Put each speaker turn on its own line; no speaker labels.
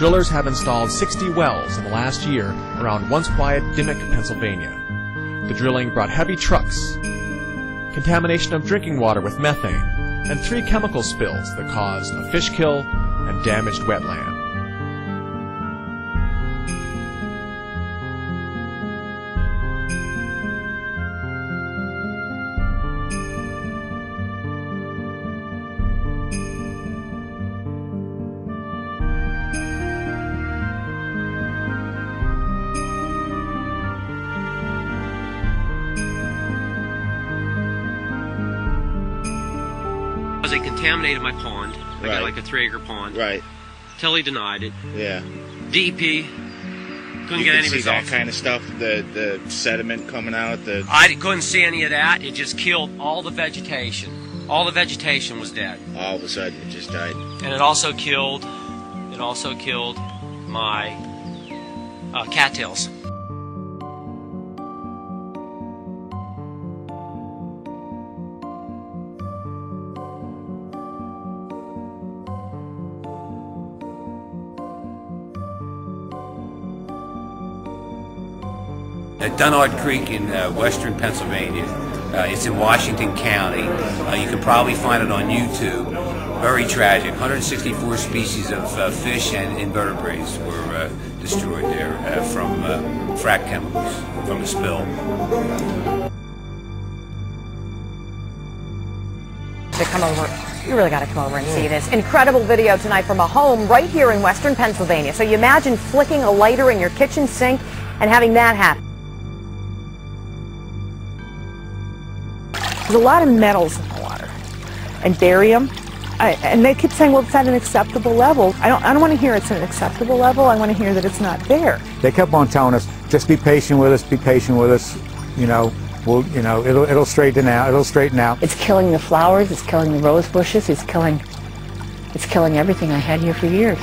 drillers have installed 60 wells in the last year around once quiet Dimock, Pennsylvania. The drilling brought heavy trucks, contamination of drinking water with methane, and three chemical spills that caused a fish kill and damaged wetland.
They contaminated my pond. I
Right.
got like a three acre pond.
Right.
Telly denied it.
Yeah.
DP couldn't
You
get any
see
results.
that kind of stuff. The the sediment coming out. The
I couldn't see any of that. It just killed all the vegetation. All the vegetation was dead,
all of a sudden it just died.
and it also killed. It also killed my uh, cattails.
At Dunkard Creek in uh, western Pennsylvania. Uh, it's in Washington County. Uh, you can probably find it on YouTube. Very tragic. 164 species of uh, fish and invertebrates were uh, destroyed there uh, from uh, frac chemicals from the spill.
to come over. You really got to come over and see this incredible video tonight from a home right here in western Pennsylvania. So you imagine flicking a lighter in your kitchen sink and having that happen.
There's a lot of metals in the water, and barium. I, and they keep saying, well, it's at an acceptable level. I don't, I don't want to hear it's an acceptable level. I want to hear that it's not there.
They kept on telling us, just be patient with us, be patient with us. You know, we'll, you know, it'll, it'll straighten out. It'll straighten out.
It's killing the flowers, it's killing the rose bushes, it's killing, it's killing everything I had here for years.